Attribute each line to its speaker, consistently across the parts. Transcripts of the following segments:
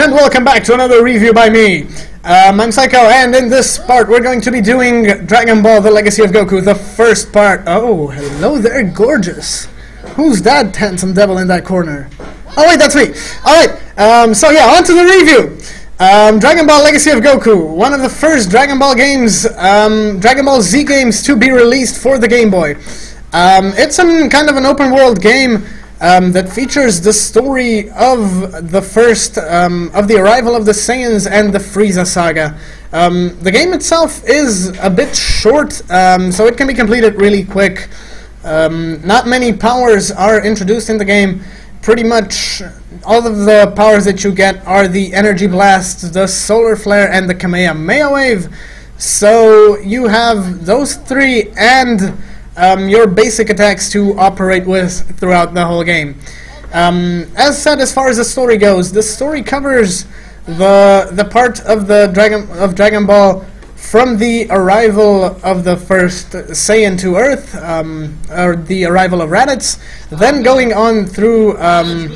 Speaker 1: And welcome back to another review by me. Um, I'm Psycho, and in this part we're going to be doing Dragon Ball The Legacy of Goku, the first part. Oh, hello there, gorgeous. Who's that handsome devil in that corner? Oh wait, that's me. Alright, um, so yeah, on to the review. Um, Dragon Ball Legacy of Goku, one of the first Dragon Ball games, um, Dragon Ball Z games to be released for the Game Boy. Um, it's kind of an open world game um, that features the story of the first, um, of the arrival of the Saiyans and the Frieza saga. Um, the game itself is a bit short, um, so it can be completed really quick. Um, not many powers are introduced in the game. Pretty much all of the powers that you get are the Energy Blast, the Solar Flare, and the Kamehameha Wave. So you have those three and um, your basic attacks to operate with throughout the whole game. Um, as said, as far as the story goes, the story covers the the part of the Dragon of Dragon Ball from the arrival of the first Saiyan to Earth, um, or the arrival of Raditz, then going on through um,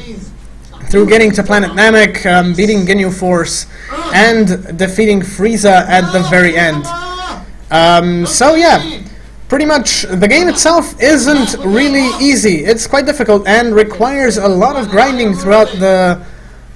Speaker 1: through getting to Planet Namek, um, beating Ginyu Force, and defeating Frieza at the very end. Um, so yeah, pretty much the game itself isn't really easy. It's quite difficult and requires a lot of grinding throughout the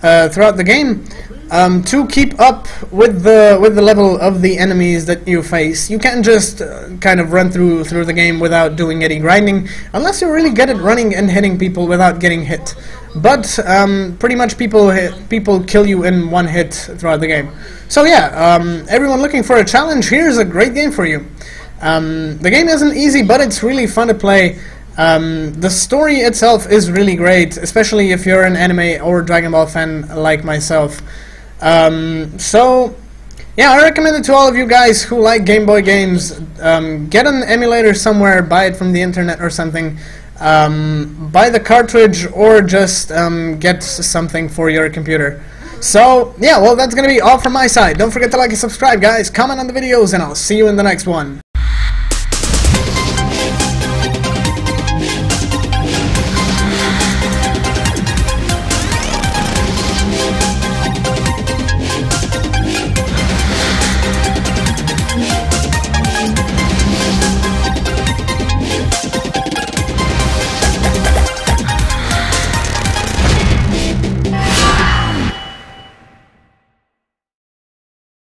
Speaker 1: uh, throughout the game um, to keep up with the with the level of the enemies that you face. You can't just uh, kind of run through through the game without doing any grinding, unless you're really good at running and hitting people without getting hit. But um, pretty much people hit, people kill you in one hit throughout the game. So yeah, um, everyone looking for a challenge, here's a great game for you. Um, the game isn't easy, but it's really fun to play. Um, the story itself is really great, especially if you're an anime or Dragon Ball fan like myself. Um, so, yeah, I recommend it to all of you guys who like Game Boy games. Um, get an emulator somewhere, buy it from the internet or something. Um, buy the cartridge or just um, get something for your computer. So, yeah, well, that's going to be all from my side. Don't forget to like and subscribe, guys. Comment on the videos, and I'll see you in the next one.